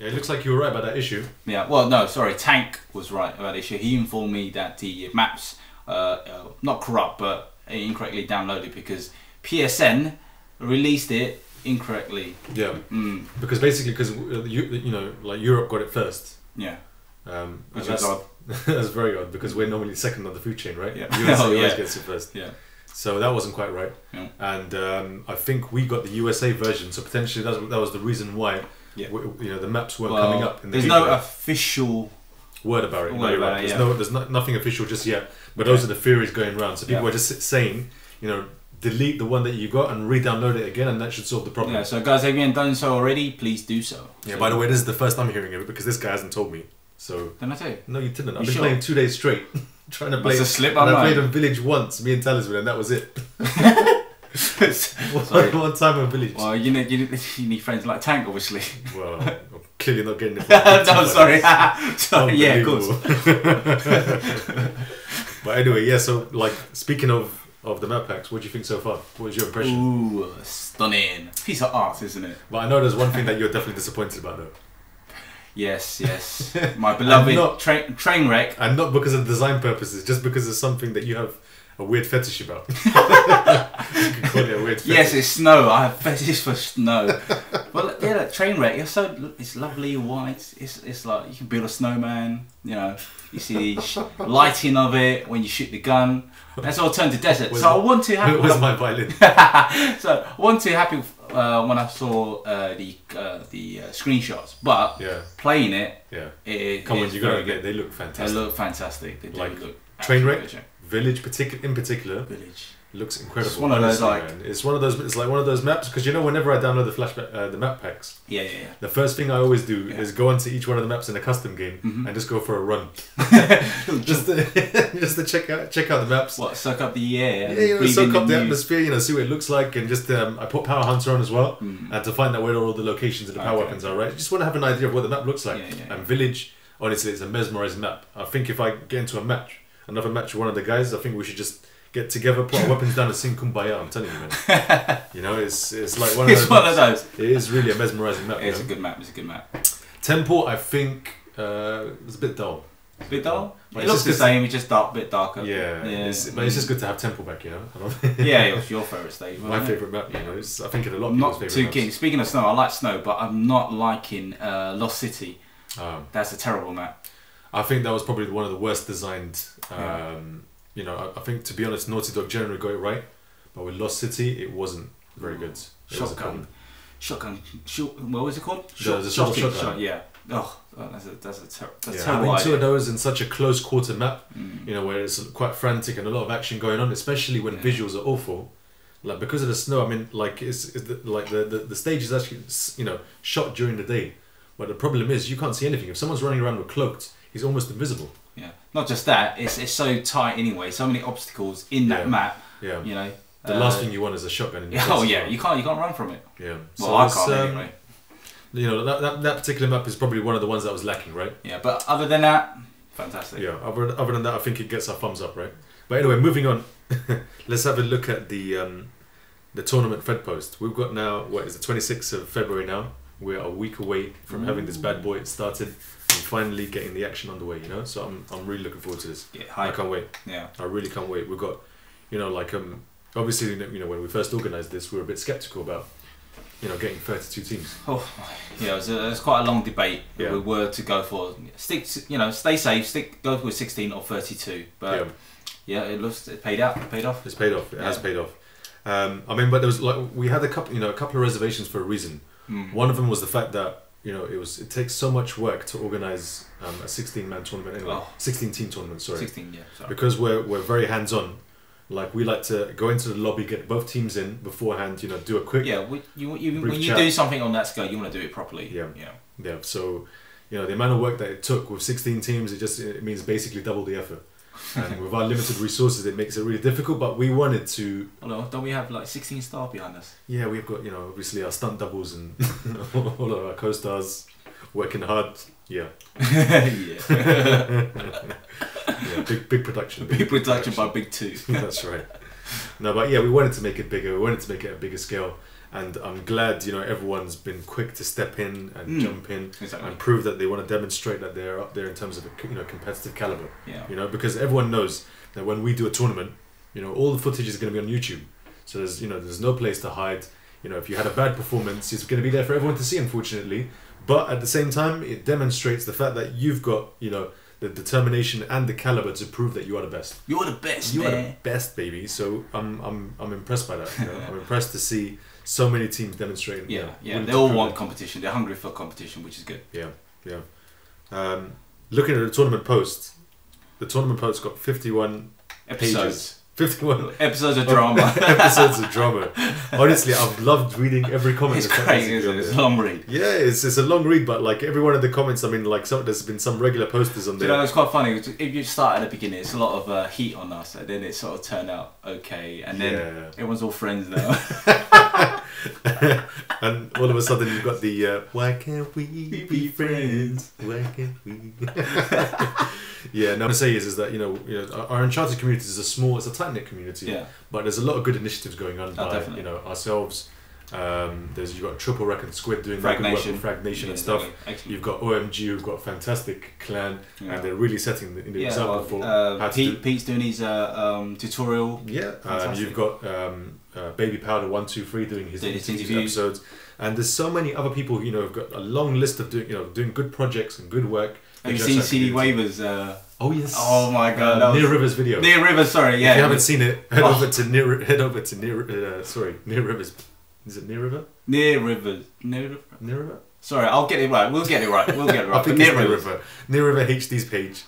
Yeah, it looks like you were right about that issue. Yeah, well, no, sorry, Tank was right about the issue. He informed me that the maps, uh, uh, not corrupt, but incorrectly downloaded because PSN released it incorrectly. Yeah, Mm, because basically, because you you know, like Europe got it first. yeah, Um, which that's, odd. that's very odd because we're normally second on the food chain, right? Yeah. USA Oh, always yeah. gets it first. Yeah. So that wasn't quite right. Yeah. And um, I think we got the USA version, so potentially that was, that was the reason why. Yeah. w- you know the maps weren't Well, coming up. In the there's no official. word about it. word no, about right. it, There's yeah. no, there's not, nothing official just yet. But those are the theories going around. So people Yeah. are just saying, you know, delete the one that you got and re-download it again, and that should solve the problem. Yeah, so guys, if you haven't done so already, please do so. Yeah, So- by the way, this is the first I'm hearing of it because this guy hasn't told me. So Didn't I tell you? no, you didn't. I've You been sure? playing two days straight, trying to play. Have slipped and I played on Village once, me and Talisman, and that was it. Sorry. one time on Village. Well, you need, you need you need friends like Tank, obviously. Well, I'm clearly not getting it. no, sorry, sorry. Yeah, of course. But anyway, yeah. So, like, speaking of of the map packs, what do you think so far? What was your impression? Ooh, stunning piece of art, isn't it? But I know there's one thing that you're definitely disappointed about, though, Yes, yes. My beloved not- train train wreck. and not because of design purposes, just because it's something that you have a weird fetish about. you can call it a weird fetish. Yes, it's snow. I have fetish for snow. well, yeah, that train wreck. It's so it's lovely white. It's it's like you can build a snowman. You know, you see the lighting of it when you shoot the gun. That's all turned to desert. Where's so I my- want to have. Where's my violin? so I want to happy uh, when I saw uh, the uh, the uh, screenshots, but Yeah, playing it, yeah. it Come on, you gotta get. They look fantastic. They look fantastic. They Like look Trainwreck? absolutely Village, particular in particular, Village. looks incredible. It's one of those, like- man. it's one of those. It's like one of those maps because you know whenever I download the flash uh, the map packs, Yeah, yeah, the first thing I always do Yeah. is go onto each one of the maps in a custom game Mhm. and just go for a run, just to, just to check out check out the maps. what soak up the air? Yeah, you know, soak up the atmosphere, you know, see what it looks like, and just um, I put Power Hunter on as well, Mm. and to find out where all the locations of the power Okay. weapons are. Right, just want to have an idea of what the map looks like. Yeah, yeah, yeah. And Village, honestly, it's a mesmerizing map. I think if I get into a match, another match with one of the guys, I think we should just get together, put our weapons down, and sing Kumbaya. I'm telling you, man. you know, it's it's like one of It's those. one of those. It is really a mesmerizing map. You It's a good map. It's a good map. Temple, I think, uh, was a bit dull. It's a bit dull. But It looks just the same. It's just dark, bit darker. Yeah, yeah. It's, but it's just good to have Temple back. You know, yeah, it was your favourite stage. my favorite map. You know, it's, I think in a lot of not favorite too maps. keen. Speaking of snow, I like snow, but I'm not liking uh, Lost City. Um, That's a terrible map. I think that was probably one of the worst designed. Um, Yeah. You know, I, I think to be honest, Naughty Dog generally got it right, but with Lost City, it wasn't very good. It Shotgun. Shotgun. Shoot, what was it called? The- the shot- shotgun. shotgun. Shot, yeah. Oh, oh, that's a that's a ter- that's Yeah, terrible. having two of those in such a close quarter map, Mm. you know, where it's quite frantic and a lot of action going on, especially when Yeah. visuals are awful. Like because of the snow, I mean, like it's, it's the, like the, the the stage is actually you know shot during the day, but the problem is you can't see anything. If someone's running around with cloaked, he's almost invisible. Yeah. Not just that. It's it's so tight anyway. So many obstacles in that Yeah. map. Yeah. You know. The Uh, last thing you want is a shotgun. In your oh yeah, you can't you can't run from it. Yeah. Well, So I can't um, anyway. You know that, that that particular map is probably one of the ones that was lacking, right? Yeah, but other than that, fantastic. Yeah. Other, other than that, I think it gets our thumbs up, right? But anyway, moving on. Let's have a look at the um, the tournament Fed post. We've got now what is the twenty sixth of February now. We're a week away from having this bad boy started and finally getting the action underway. You know, so I'm I'm really looking forward to this. Yeah, I can't wait. Yeah. I really can't wait. We've got, you know, like um, obviously, you know, when we first organised this, we were a bit skeptical about, you know, getting thirty two teams. Oh, yeah, it was, a, it was quite a long debate. Yeah. We were to go for stick, to, you know, stay safe, stick, go with sixteen or thirty-two. But yeah. yeah, it looks it paid out, it paid off. It's paid off. It has paid off. Um, I mean, but there was like we had a couple, you know, a couple of reservations for a reason. Mm. One of them was the fact that you know it was it takes so much work to organize um, a sixteen man tournament anyway, Oh. sixteen team tournament. Sorry, Sixteen, yeah. Sorry. because we're we're very hands on. Like we like to go into the lobby, get both teams in beforehand. You know, do a quick Yeah, we, you, you, when you chat. do something on that scale, you want to do it properly. Yeah. Yeah. Yeah, so you know the amount of work that it took with 16 teams, it just it means basically double the effort. And with our limited resources, it makes it really difficult. But we wanted to, Although, don't we have like sixteen staff behind us? yeah, we've got you know obviously our stunt doubles and all of our co-stars working hard. Yeah, yeah. yeah, big big production. Big production by Big Two. That's right. No, but yeah, we wanted to make it bigger. We wanted to make it a bigger scale. And I'm glad you know everyone's been quick to step in and Mm. jump in Exactly. and prove that they want to demonstrate that they're up there in terms of a you know competitive caliber. Yeah. You know, because everyone knows that when we do a tournament, you know, all the footage is going to be on YouTube. So there's you know there's no place to hide. You know, if you had a bad performance, it's going to be there for everyone to see. Unfortunately, but at the same time, it demonstrates the fact that you've got you know the determination and the caliber to prove that you are the best. You're the best, You are the best, baby. So I'm I'm I'm impressed by that. You know? I'm impressed to see so many teams demonstrating. Yeah, yeah. They all want it. competition. They're hungry for competition, which is good. Yeah, yeah. Um, looking at the tournament post, the tournament post got 51 Episodes. pages. 51 Episodes of drama. episodes of drama. Honestly, I've loved reading every comment. it's crazy, isn't it? It's a long read. Yeah, it's, it's a long read, but like every one of the comments, I mean, like some there's been some regular posters on Do there. you know, it's quite funny. If you start at the beginning, it's a lot of uh, heat on us, and then it sort of turned out okay, and then Yeah. everyone's all friends now. and all of a sudden you've got the uh, why can't we be friends? Why can't we? Yeah, no, what I'm saying is, is that you know, you know, our- Uncharted community is a small, it's a tight knit community. yeah, But there's a lot of good initiatives going on Oh, by definitely. you know ourselves. Um, there's you've got tripleWRECK and Squid doing Frag good work with Frag Nation yeah, and stuff. exactly. You've got OMG who've got a fantastic clan Yeah. and they're really setting the, the yeah, example well, for uh, how to Pete, do. Pete's doing his uh, um, tutorial. Yeah, um, you've got um, uh, Baby Powder one two three doing his, Doing his interviews. episodes, and there's so many other people who, you know have got a long list of doing you know doing good projects and good work. Have you seen CDwaver's? Uh, Oh yes. Oh my God, Uh, Near Rivers video. Near Rivers, sorry, yeah. If you haven't seen it, head Oh. over to near. Head over to near. Uh, sorry, Near Rivers. Is it Near River? Near Rivers. Near River. Near River. Sorry, I'll get it right. We'll get it right. We'll get it right. I think it's Near. River. Near River HD's page,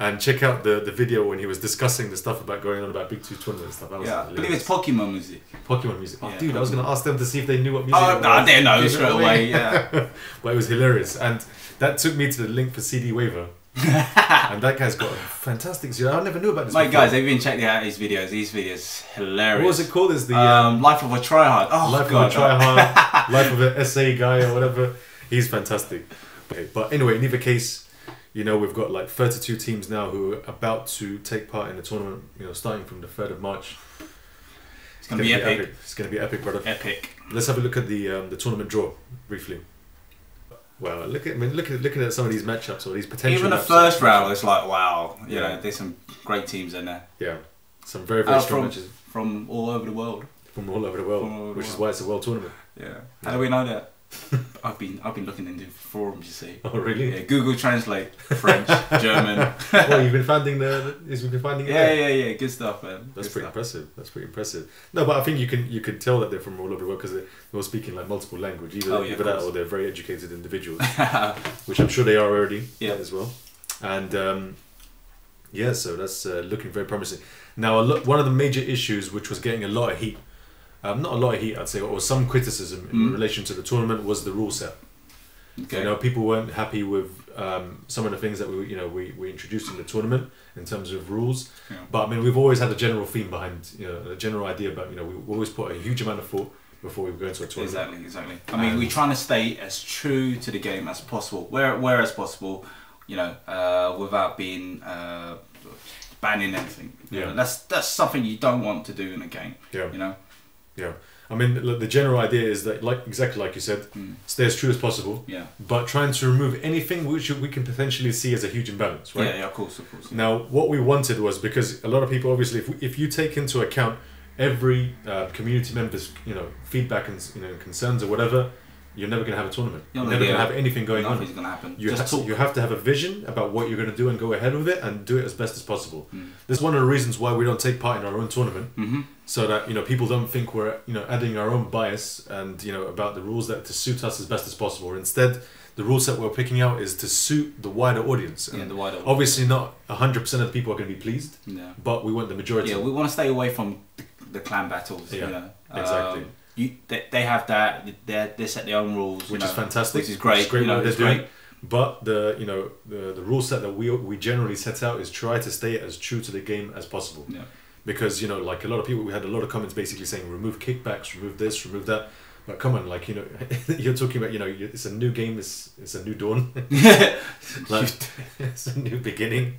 and check out the, the video when he was discussing the stuff about going on about Big Two tournament and stuff. That was Yeah, I believe hilarious. it's Pokemon music. Pokemon music. Oh, Yeah, dude, I was gonna ask them to see if they knew what music. Oh, no, was. they know straight away, yeah. but it was hilarious, and that took me to the link for CDwaver, and that guy's got a fantastic. Know, I never knew about this. Mate, before. guys, have you been checking out his videos? These videos hilarious. what was it called? Is the um, um, Life of a Tryhard. Oh, Life God. of a Try Hard, Life of an SA guy or whatever. He's fantastic. Okay, but anyway, in either case, you know we've got like 32 teams now who are about to take part in the tournament. You know, starting from the 3rd of March. It's going to be epic. It's going to be epic, brother. Epic. Let's have a look at the um, the tournament draw briefly. Well, look at I mean, look at looking at some of these matchups or these potential. Even the first round it's like, wow. You Yeah. know, there's some great teams in there Yeah, some very very Uh, strong from- matches from all over the world. from all over the world, over the which is why it's a world tournament. Yeah. How do we know that? I've been I've been looking into forums. You see. Oh, really? Yeah, Google Translate French, German. well, you've been finding the. is You've been finding. Yeah, there? yeah, yeah. Good stuff, man. That's Good pretty stuff. impressive. That's pretty impressive. No, but I think you can you can tell that they're from all over the world because they're, all speaking like multiple language. Either, Oh, yeah, either that or they're very educated individuals, which I'm sure they are already. Yeah. as well. And um, yeah, so that's uh, looking very promising. Now, one of the major issues which was getting a lot of heat, um, not a lot of heat, I'd say, or some criticism in Mm. relation to the tournament was the rule set. okay. You know, people weren't happy with um, some of the things that we, you know, we, we introduced in the tournament in terms of rules. Yeah. But I mean, we've always had a general theme behind, you know, a general idea about, you know, we always put a huge amount of thought before we go into a tournament. Exactly, exactly. I mean, Um, we're trying to stay as true to the game as possible, where where as possible, you know, uh, without being uh, banning anything. You Yeah. know, that's that's something you don't want to do in a game. Yeah. You know. Yeah. I mean, the general idea is that, like exactly like you said, Mm. stay as true as possible, Yeah. but trying to remove anything which we can potentially see as a huge imbalance, right? Yeah, yeah, of course, of course. Now, what we wanted was because a lot of people, obviously, if, if you take into account every uh, community member's, you know, feedback and you know concerns or whatever, you're never going to have a tournament. You're You're never gonna- have anything going on. Nothing's gonna happen. You, Just ha- you have to have a vision about what you're going to do and go ahead with it and do it as best as possible. Mm. This is one of the reasons why we don't take part in our own tournament, hmm so that you know people don't think we're you know adding our own bias and you know about the rules that to suit us as best as possible. Instead, the rule set we're picking out is to suit the wider audience. Yeah, And the wider. obviously, not hundred percent of the people are going to be pleased, Yeah. but we want the majority. Yeah, we want to stay away from the, the clan battles. Yeah, you know. exactly. Um, you, they, they have that. They they set their own rules. which is fantastic. Which is great. great you know, what they're it's doing. great. But the you know the the rule set that we we generally set out is try to stay as true to the game as possible. Yeah. Because you know, like a lot of people, we had a lot of comments basically saying remove kickbacks, remove this, remove that. But come on, like you know, you're talking about you know, it's a new game, it's it's a new dawn, like it's a new beginning.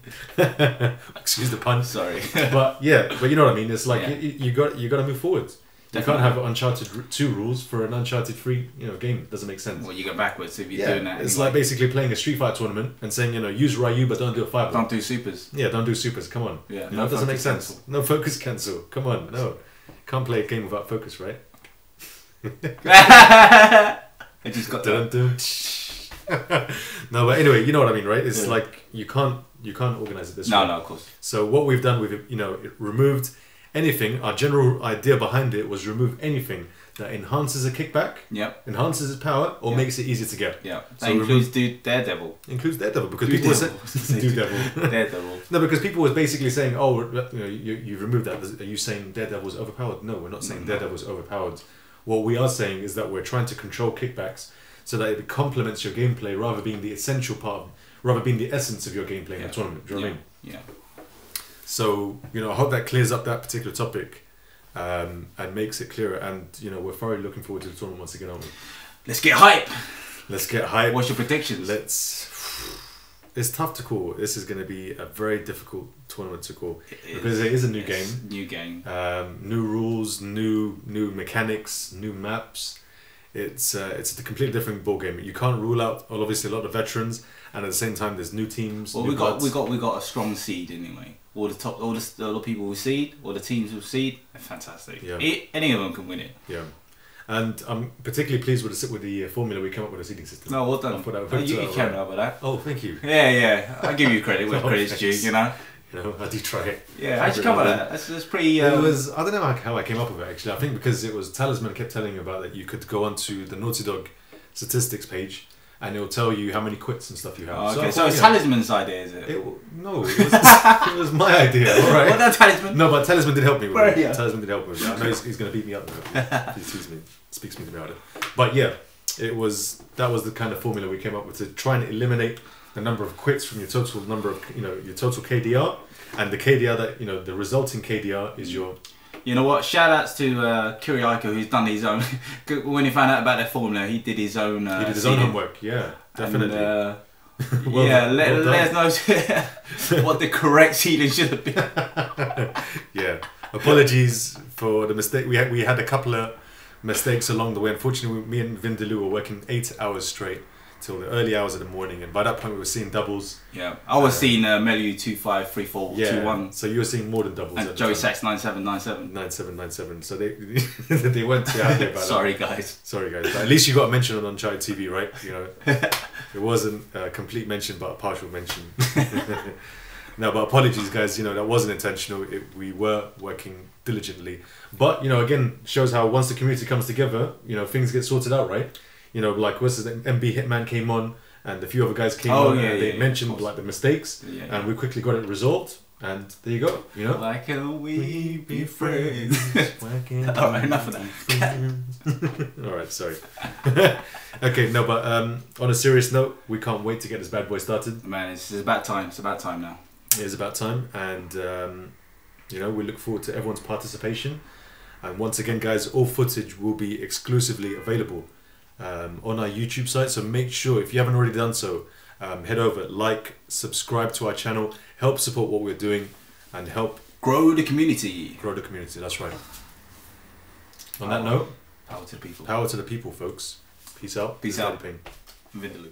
Excuse the pun. Sorry. But yeah, but you know what I mean. It's like Yeah. you, you got you got to move forward. You can't have Uncharted two rules for an Uncharted three you know game. It doesn't make sense. Well, you go backwards if you're yeah, doing that. it's anyway. like basically playing a Street Fighter tournament and saying you know use Ryu but don't do a five. don't do supers. Yeah, don't do supers. Come on. Yeah, You no know, it doesn't make sense. cancel. No focus cancel. Come on, no. Can't play a game without focus, right? I just got Dun, that. dun. no, but anyway, you know what I mean, right? It's Yeah. like you can't you can't organize it this No, way. no, no, of course. So what we've done, we've you know it removed anything. Our general idea behind it was remove anything that enhances a kickback, Yep, enhances its power, or Yeah. makes it easier to get. yeah. So That includes Dude Daredevil. Includes Daredevil because people were saying do Devil. Daredevil. No, because people was basically saying, "Oh, you know, you, you removed that. Are you saying Daredevil's overpowered?" No, we're not saying No. Daredevil's overpowered. What we are saying is that we're trying to control kickbacks so that it complements your gameplay rather being the essential part, rather being the essence of your gameplay in Yeah. the tournament. Do you know yeah. what I mean? yeah. So you know, I hope that clears up that particular topic um, and makes it clearer. And you know, we're thoroughly looking forward to the tournament once again. Aren't we? Let's get hype. Let's get hype. What's your predictions? Let's. It's tough to call. This is going to be a very difficult tournament to call It because it is a new game. New game. um, new rules, new new mechanics, new maps. It's uh, it's a completely different ball game. You can't rule out well, obviously a lot of veterans, and at the same time there's new teams. Well, new we got we got we got a strong seed anyway. All the top, all the, all the people who seed, all the teams who seed, fantastic. Yeah. I- any of them can win it. yeah, and I'm particularly pleased with the with the uh, formula we came up with a seeding system. No, well done. I thought I Oh, worked you, it you can right. over that. Oh, thank you. Yeah, yeah. I give you credit where Oh, credit's due. You know. You know, I do try it. Yeah, how'd you come with that? That's, that's pretty. It Um, was I don't know how, how I came up with it actually. I think because it was Talisman kept telling me about that you could go onto the Naughty Dog statistics page and it'll tell you how many quits and stuff you have. Oh, okay, so, thought, it's you know, Talisman's idea, is it? It, no, it was, it was my idea. All right. Well done, Talisman. No, but Talisman did help me with Right, it. yeah. Talisman did help me with it. I know he's, he's going to beat me up now. he sees me, speaks to me about it. But yeah, it was that was the kind of formula we came up with to try and eliminate the number of quits from your total number of you know your total KDR, and the KDR that you know the resulting KDR is your You know what? Shout outs to uh, Kiriako who's done his own. when he found out about their formula, he did his own. Uh, he did his own homework. Yeah, definitely. And, uh, Well yeah, done, let, well let us know what the correct seeding should have been. yeah. Apologies for the mistake. We had we had a couple of mistakes along the way. Unfortunately, me and Vinhdaloo were working eight hours straight till the early hours of the morning, and by that point we were seeing doubles. Yeah, I was Uh, seeing uh, Melu two five three four Yeah. two one, So you were seeing more than doubles. and at the Joey time. Sachs nine seven nine seven. Nine seven nine seven. So they they weren't too happy about Sorry, that. guys. Sorry guys, but at least you got a mention on Uncharted TV, right? You know, it wasn't a complete mention, but a partial mention. no, but apologies, guys. You know that wasn't intentional. It, we were working diligently, but you know, again, shows how once the community comes together, you know, things get sorted out, right? You know, like what's his name? MB Hitman came on, and a few other guys came Oh, on, yeah, and yeah, they yeah, mentioned like the mistakes, and we quickly got it resolved. And there you go. You know. Why can we be friends? Why All right, enough of that. All right, sorry. okay, no, but um, on a serious note, we can't wait to get this bad boy started. Man, it's, it's about time. It's about time now. It is about time, and um, you know we look forward to everyone's participation. And once again, guys, all footage will be exclusively available um, on our YouTube site. So make sure, if you haven't already done so, um, head over, like, subscribe to our channel, help support what we're doing, and help Grow the community. grow the community. That's right. On that note, Power to the people. power to the people, folks. Peace out. Peace This out. Vinhdaloo.